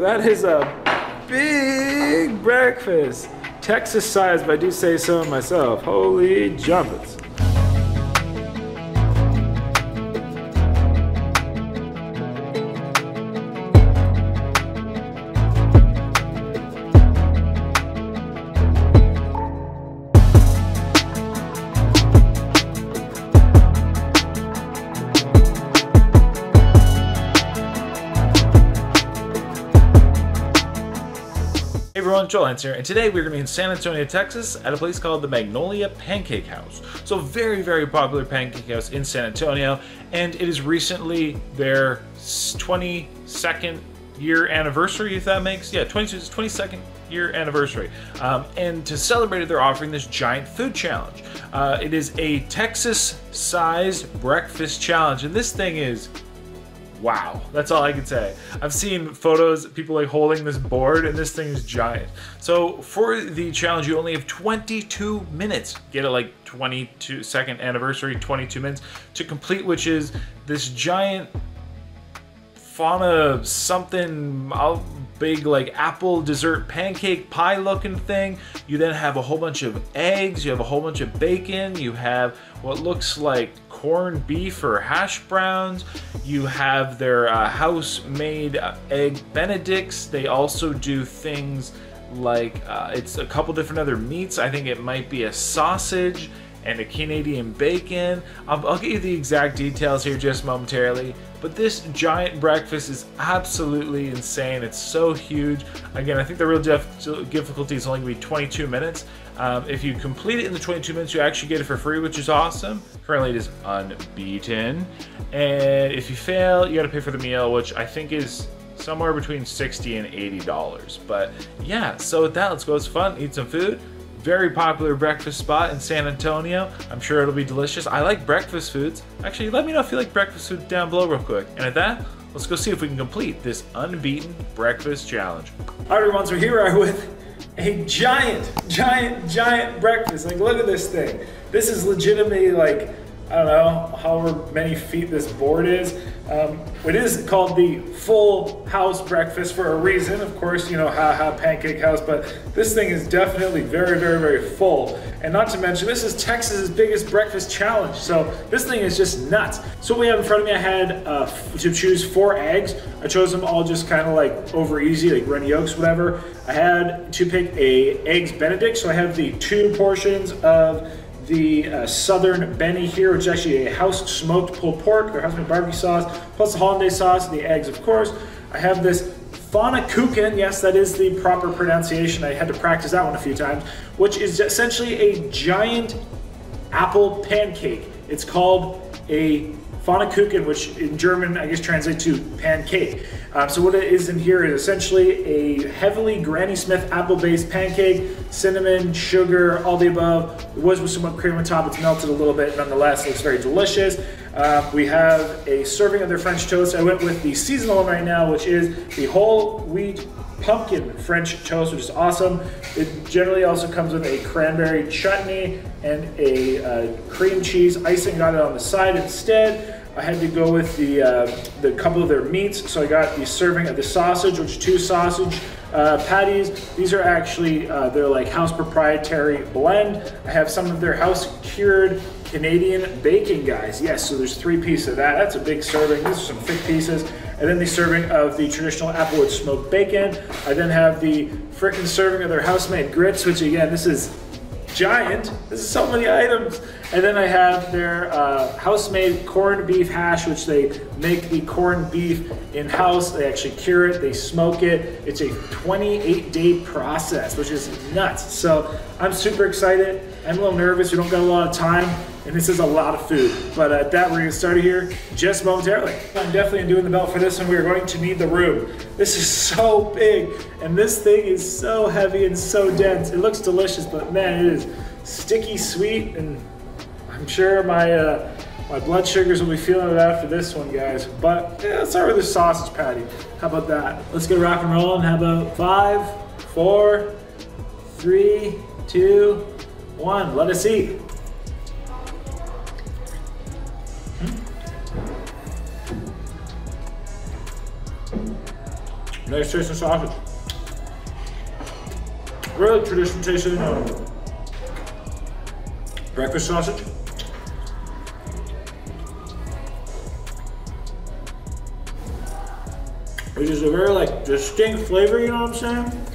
That is a big breakfast. Texas size, but I do say so myself. Holy jumpers. Joel Hansen here, and today we're going to be in San Antonio, Texas at a place called the Magnolia Pancake Haus. So very, very popular pancake house in San Antonio, and it is recently their 22nd year anniversary, if that makes, yeah, 22, 22nd year anniversary. Um, and to celebrate it, they're offering this giant food challenge. Uh, it is a Texas-sized breakfast challenge, and this thing is wow. That's all i can say. I've seen photos people like holding this board and this thing is giant. So for the challenge you only have 22 minutes. Get it like 22 second anniversary 22 minutes to complete which is this giant fauna something big like apple dessert pancake pie looking thing. You then have a whole bunch of eggs you have a whole bunch of bacon you have what looks like corned beef or hash browns you have their uh, house made uh, egg benedicts they also do things like uh, it's a couple different other meats i think it might be a sausage and a Canadian bacon. I'll, I'll, you the exact details here just momentarily. But this giant breakfast is absolutely insane. It's so huge. Again, I think the real difficulty is only going to be 22 minutes. Um, if you complete it in the 22 minutes, you actually get it for free, which is awesome. Currently, it is unbeaten. And if you fail, you got to pay for the meal, which I think is somewhere between 60 and 80 dollars. But yeah, so with that, let's go. It's fun. Eat some food very popular breakfast spot in San Antonio. I'm sure it'll be delicious. I like breakfast foods. Actually, let me know if you like breakfast food down below real quick. And at that, let's go see if we can complete this unbeaten breakfast challenge. All right, everyone, so here are with a giant, giant, giant breakfast. Like, look at this thing. This is legitimately like I don't know, however many feet this board is. Um, it is called the Full House Breakfast for a reason. Of course, you know, ha ha pancake house, but this thing is definitely very, very, very full. And not to mention, this is Texas's biggest breakfast challenge. So this thing is just nuts. So what we have in front of me, I had uh, to choose four eggs. I chose them all just kind of like over easy, like runny yolks, whatever. I had to pick a eggs Benedict. So I have the two portions of the uh, Southern Benny here, which is actually a house smoked pulled pork, or house made barbecue sauce, plus the hollandaise sauce the eggs, of course. I have this Pfannkuchen, yes, that is the proper pronunciation. I had to practice that one a few times, which is essentially a giant apple pancake. It's called a Pfannkuchen, which in German I guess translates to pancake. Um, so what it is in here is essentially a heavily Granny Smith apple-based pancake, cinnamon, sugar, all the above. It was with some cream on top. It's melted a little bit, nonetheless. It's very delicious. Uh, we have a serving of their French toast. I went with the seasonal one right now, which is the whole wheat pumpkin French toast, which is awesome. It generally also comes with a cranberry chutney and a uh, cream cheese icing. Got it on the side instead. I had to go with the uh, the couple of their meats, so I got the serving of the sausage, which two sausage uh, patties. These are actually uh, they're like house proprietary blend. I have some of their house cured Canadian bacon, guys. Yes, so there's three pieces of that. That's a big serving. These are some thick pieces. And then the serving of the traditional applewood smoked bacon. I then have the frickin' serving of their house-made grits, which again, this is giant. This is so many items. And then I have their uh, house-made corned beef hash, which they make the corned beef in-house. They actually cure it, they smoke it. It's a 28-day process, which is nuts. So I'm super excited. I'm a little nervous. We don't got a lot of time, and this is a lot of food. But at that, we're gonna start here just momentarily. I'm definitely doing the belt for this one. We are going to need the room. This is so big, and this thing is so heavy and so dense. It looks delicious, but man, it is sticky sweet, and I'm sure my uh, my blood sugars will be feeling it after this one, guys. But yeah, let's start with the sausage patty. How about that? Let's get rock and rolling. How about five, four, three, two, one. Let us eat. Nice tasting sausage. Really traditional tasting um, breakfast sausage. Which is a very like distinct flavor, you know what I'm saying?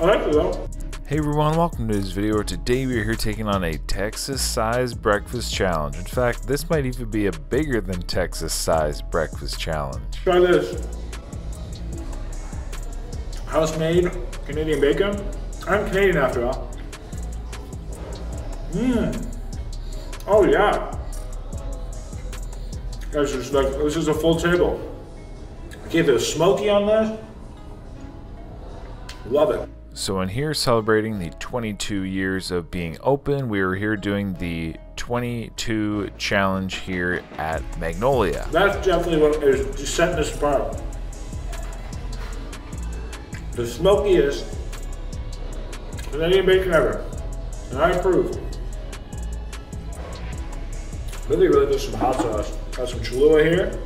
I like it though. Hey everyone, welcome to this video where today we are here taking on a Texas-sized breakfast challenge. In fact, this might even be a bigger than Texas-sized breakfast challenge. Try this. House-made Canadian bacon. I'm Canadian after all. Mmm. Oh yeah. This is like this is a full table. Keep it smoky on this. Love it. So in here celebrating the 22 years of being open, we are here doing the 22 challenge here at Magnolia. That's definitely what is setting this apart. The smokiest Canadian bacon ever. And I approve. Really, really good some hot sauce. Got some Cholula here.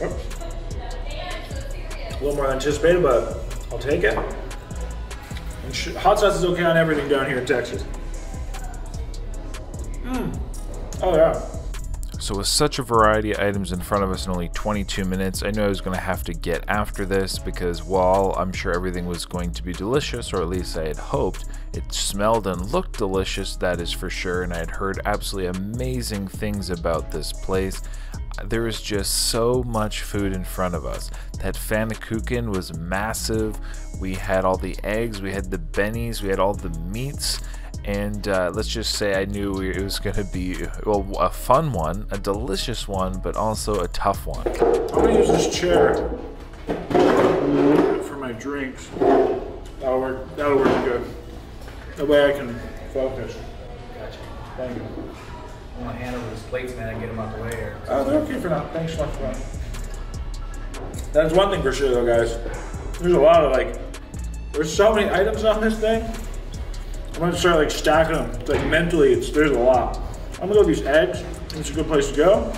A little more than anticipated, but I'll take it. And hot sauce is okay on everything down here in Texas. Mmm. Oh yeah. So with such a variety of items in front of us in only 22 minutes, I knew I was going to have to get after this because while I'm sure everything was going to be delicious, or at least I had hoped, it smelled and looked delicious, that is for sure, and I had heard absolutely amazing things about this place. There was just so much food in front of us. That Pfannkuchen was massive. We had all the eggs, we had the bennies, we had all the meats and uh, let's just say I knew it was going to be well a fun one, a delicious one, but also a tough one. I'm gonna use this chair for my drinks. That'll work. That'll work good. That way I can focus. Gotcha. Thank you. I want to hand over those plates, man, and get them out the way here. Oh, they're okay for now. Thanks so much for that. That's one thing for sure, though, guys. There's a lot of like, there's so many items on this thing. I'm gonna start like stacking them. It's, like mentally, it's there's a lot. I'm gonna go with these eggs. It's a good place to go.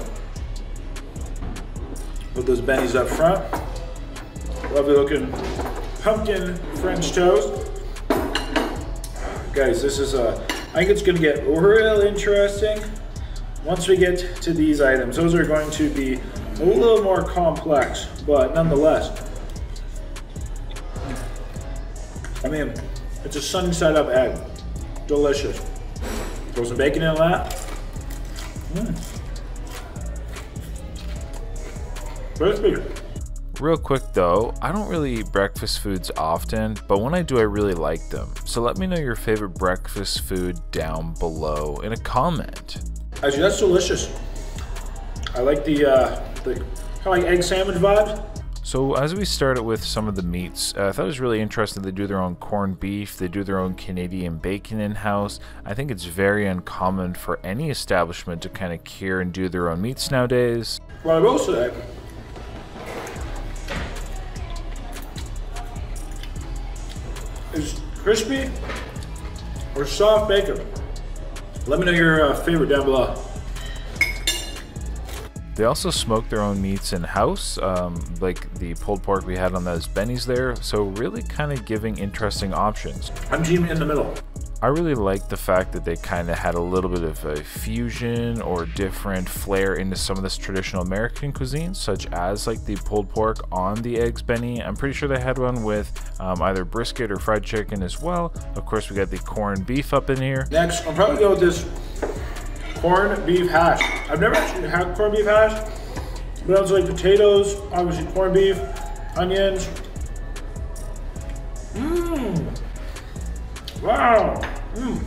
Put those bennies up front. Lovely looking pumpkin French toast. Guys, this is a. I think it's gonna get real interesting once we get to these items. Those are going to be a little more complex, but nonetheless. I mean, it's a sunny side up egg. Delicious. Throw some bacon in that. Mm. Crispy. Real quick though, I don't really eat breakfast foods often, but when I do, I really like them. So let me know your favorite breakfast food down below in a comment. Actually, that's delicious. I like the, uh, the kind of like egg sandwich vibes. So as we started with some of the meats, uh, I thought it was really interesting. They do their own corned beef. They do their own Canadian bacon in-house. I think it's very uncommon for any establishment to kind of cure and do their own meats nowadays. Well, I will say, is crispy or soft bacon? Let me know your uh, favorite down below. They also smoke their own meats in house, um, like the pulled pork we had on those bennies there. So really kind of giving interesting options. I'm team in the middle. I really like the fact that they kind of had a little bit of a fusion or different flair into some of this traditional American cuisine, such as like the pulled pork on the eggs benny. I'm pretty sure they had one with um, either brisket or fried chicken as well. Of course, we got the corned beef up in here. Next, I'll probably go with this corned beef hash. I've never actually had corned beef hash, but it's like potatoes, obviously corned beef, onions. Mmm. Wow. Mmm.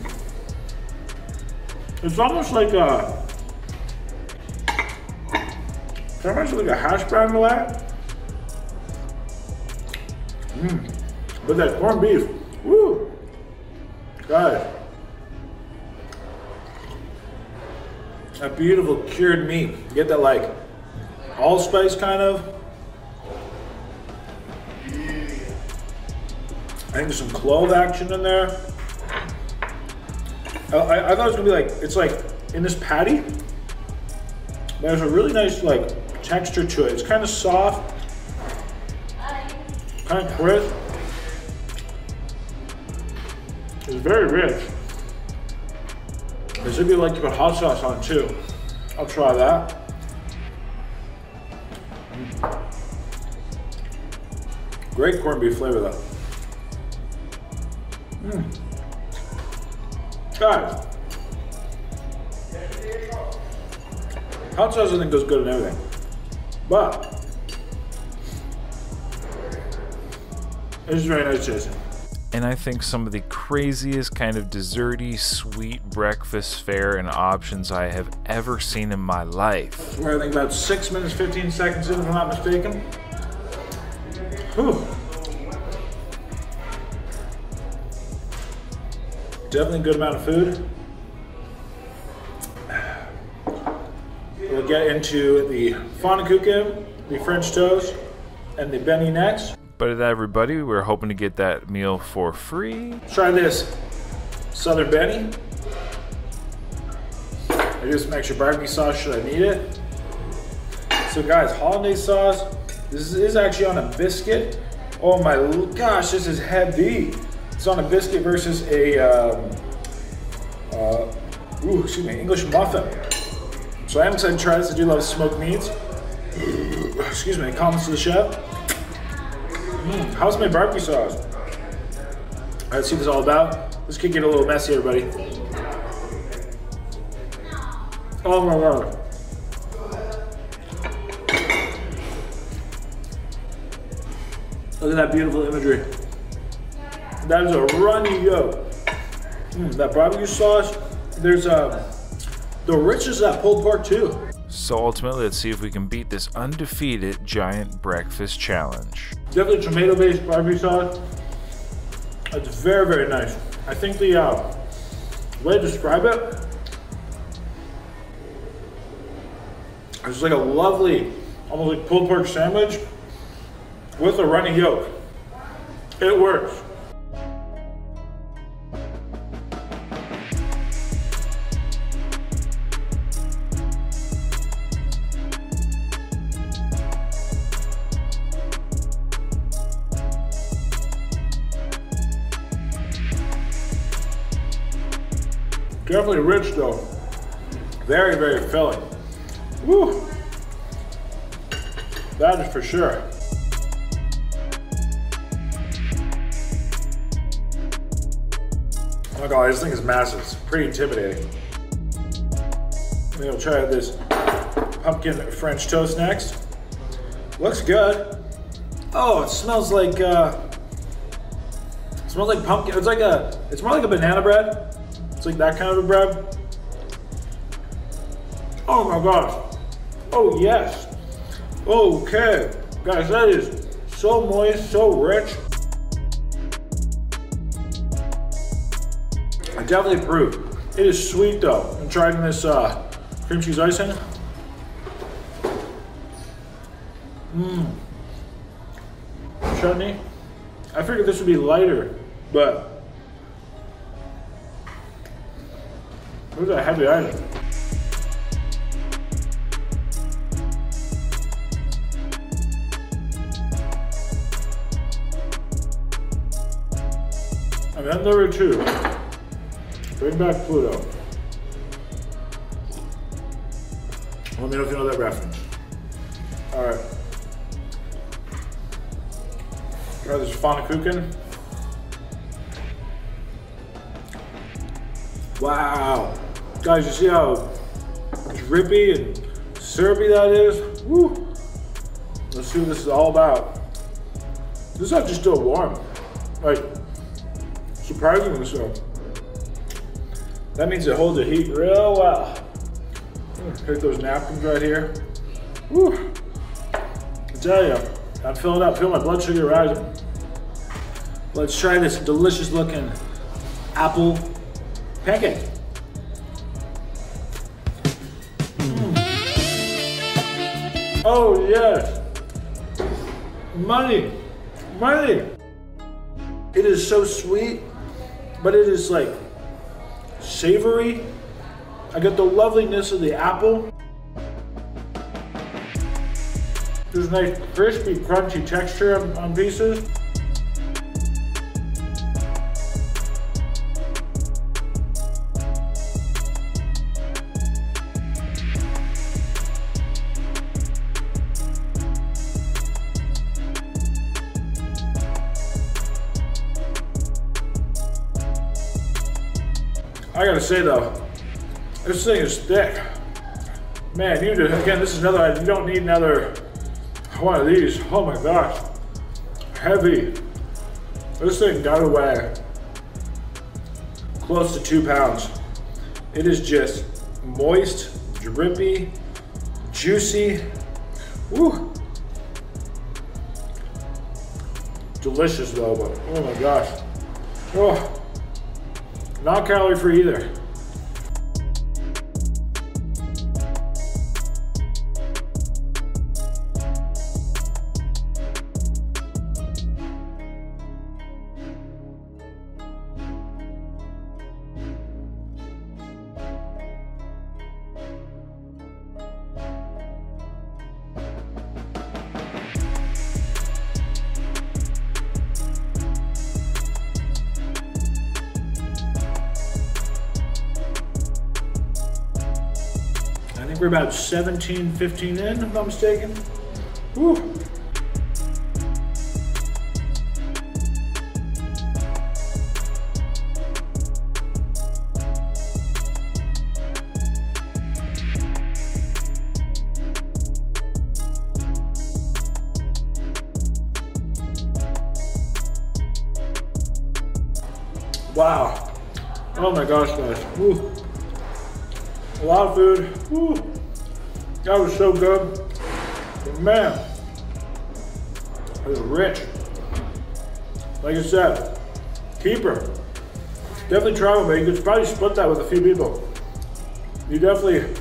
It's almost like a. It's almost like a hash brown that. Mmm. But that corned beef, woo. Guys. A beautiful cured meat. You get that like allspice kind of. I think there's some clove action in there. I, I, I thought it was gonna be like it's like in this patty. There's a really nice like texture to it. It's kind of soft, kind of crisp. It's very rich. This would be like to put hot sauce on too. I'll try that. Great corned beef flavor though. Mm. Guys, hot sauce I think goes good in everything, but this is very nice, Jason. And I think some of the craziest kind of desserty, sweet breakfast fare and options I have ever seen in my life. We're I think about six minutes, 15 seconds in, if I'm not mistaken. Whew. Definitely a good amount of food. We'll get into the pfannkuchen, the French toast, and the Benny next. But everybody, we're hoping to get that meal for free. Try this Southern Benny. I do some extra barbecue sauce should I need it. So guys, hollandaise sauce. This is actually on a biscuit. Oh my gosh, this is heavy. It's on a biscuit versus a, um, uh, ooh, excuse me, English muffin. So I am excited to try this. I do love smoked meats. Excuse me, comments to the chef. Mm, how's my barbecue sauce? Let's see what it's all about. This could get a little messy, everybody. Oh my god. Look at that beautiful imagery. That is a runny yolk. Mm, that barbecue sauce. There's a the richness of that pulled pork too. So ultimately, let's see if we can beat this undefeated giant breakfast challenge. Definitely tomato-based barbecue sauce. It's very, very nice. I think the uh, way to describe it, it's like a lovely, almost like pulled pork sandwich with a runny yolk. It works. Definitely rich though. Very, very filling. Woo! That is for sure. Oh my god, this thing is massive. It's pretty intimidating. We'll try this pumpkin French toast next. Looks good. Oh, it smells like uh, it smells like pumpkin. It's like a, it's more like a banana bread. Like that kind of a bread. Oh my gosh. Oh yes. Okay. Guys, that is so moist, so rich. I definitely approve. It is sweet though. I'm trying this uh, cream cheese icing. Mmm. Chutney. I figured this would be lighter, but It was a heavy item. And then number two, bring back Pluto. Let me know if you know that reference. All right. Try this pfannkuchen. Wow. Guys, you see how drippy and syrupy that is? Woo. Let's see what this is all about. This is actually still warm. Like, surprisingly so. That means it holds the heat real well. Take those napkins right here. Woo. I tell you, I'm filling up, feel my blood sugar rising. Let's try this delicious looking apple pancake. Oh yes. Money. Money. It is so sweet, but it is like savory. I get the loveliness of the apple. There's a nice crispy, crunchy texture on, on pieces. Say though, this thing is thick. Man, you just, again, this is another, you don't need another one of these. Oh my gosh. Heavy. This thing gotta weigh close to two pounds. It is just moist, drippy, juicy. Woo. Delicious though, but oh my gosh. Oh. Not calorie free either. Think we're about 17, 15 in, if I'm not mistaken. Wow. Oh my gosh, guys. A lot of food. That was so good. But man, it was rich. Like I said, keeper. Definitely one, but you could probably split that with a few people. You definitely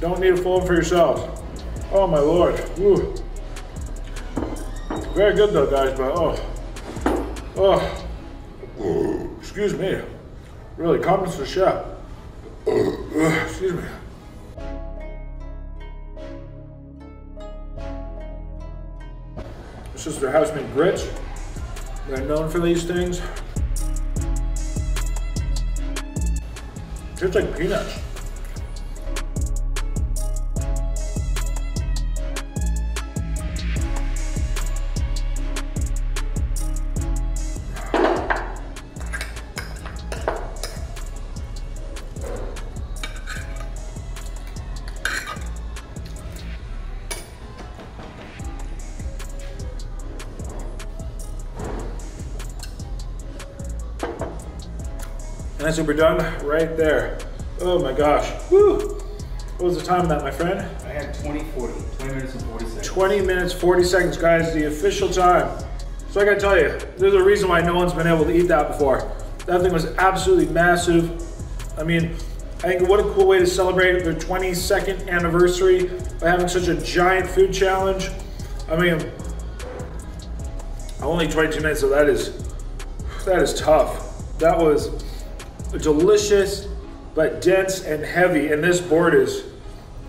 don't need a full one for yourselves. Oh my lord. Whew. Very good though, guys, but oh. Oh. Excuse me. Really, comments for chef. Excuse me. Is their house-made grits. They're known for these things. Tastes like peanuts. That's what we're done right there. Oh my gosh. Woo! What was the time on that, my friend? I had 20, 40, 20 minutes and 40 seconds. 20 minutes, 40 seconds, guys, the official time. So I gotta tell you, there's a reason why no one's been able to eat that before. That thing was absolutely massive. I mean, I think what a cool way to celebrate their 22nd anniversary by having such a giant food challenge. I mean, only 22 minutes, so that is, that is tough. That was delicious, but dense and heavy. And this board is,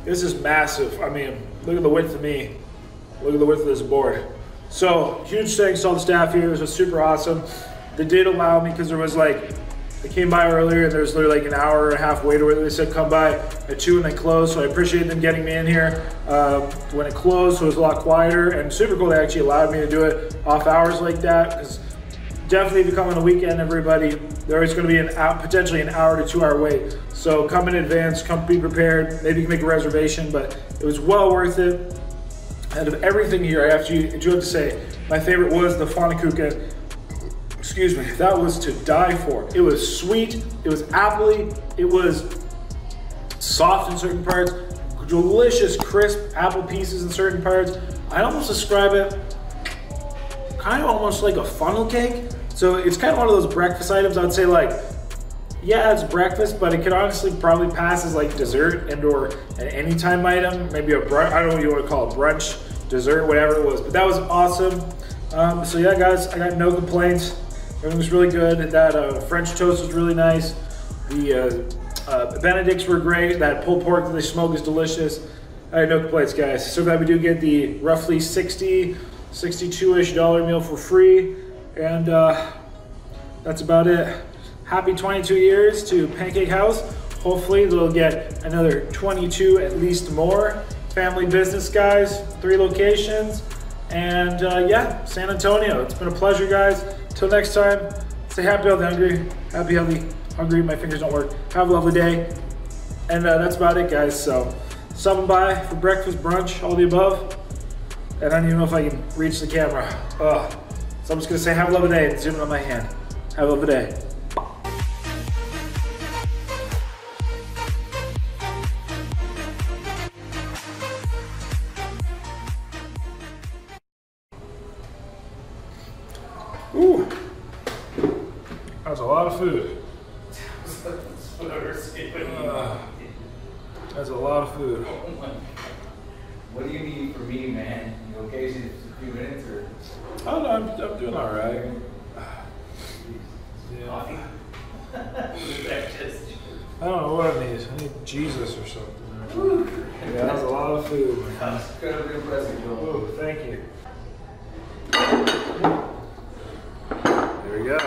this is massive. I mean, look at the width of me. Look at the width of this board. So huge thanks to all the staff here. This was super awesome. They did allow me because there was like, they came by earlier and there was literally like an hour and a half wait where they said come by at two and they closed. So I appreciate them getting me in here um, when it closed. So it was a lot quieter and super cool. They actually allowed me to do it off hours like that because definitely if you come on the weekend, everybody, there is going to be an out, potentially an hour to two hour wait. So come in advance, come be prepared. Maybe you can make a reservation, but it was well worth it. Out of everything here, I have to, I do have to say, my favorite was the Pfannkuchen. Excuse me, that was to die for. It was sweet, it was appley, it was soft in certain parts, delicious, crisp apple pieces in certain parts. I'd almost describe it kind of almost like a funnel cake. So it's kind of one of those breakfast items. I'd say like, yeah, it's breakfast, but it could honestly probably pass as like dessert and or an anytime item. Maybe a brunch, I don't know what you want to call it, brunch, dessert, whatever it was. But that was awesome. Um, so yeah, guys, I got no complaints. Everything was really good. That uh, French toast was really nice. The uh, uh, Benedicts were great. That pulled pork that they smoke is delicious. All right, no complaints, guys. So glad we do get the roughly 60, 62-ish dollar meal for free. And uh, that's about it. Happy 22 years to Pancake House. Hopefully they'll get another 22 at least more. Family business, guys. Three locations. And uh, yeah, San Antonio. It's been a pleasure, guys. Till next time, stay happy, healthy, hungry. Happy, healthy, hungry. My fingers don't work. Have a lovely day. And uh, that's about it, guys. So, stopping by for breakfast, brunch, all the above. And I don't even know if I can reach the camera. Ugh. So I'm just gonna say, have a lovely day and zoom in on my hand. Have a lovely day. I don't know what I need. I need Jesus or something. Yeah, that was a lot of food. man. Incredibly impressive, Joel. Oh, thank you. There we go.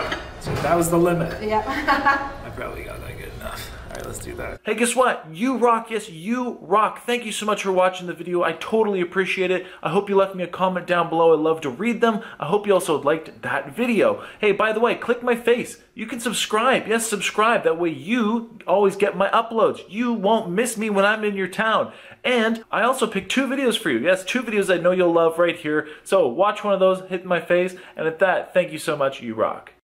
So that was the limit. Yep. I probably got that good enough. Let's do that. Hey, guess what? You rock. Yes, you rock. Thank you so much for watching the video. I totally appreciate it. I hope you left me a comment down below. I'd love to read them. I hope you also liked that video. Hey, by the way, click my face. You can subscribe. Yes, subscribe. That way you always get my uploads. You won't miss me when I'm in your town. And I also picked two videos for you. Yes, two videos I know you'll love right here. So watch one of those, hit my face, and at that, thank you so much. You rock.